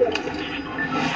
ハハハハ!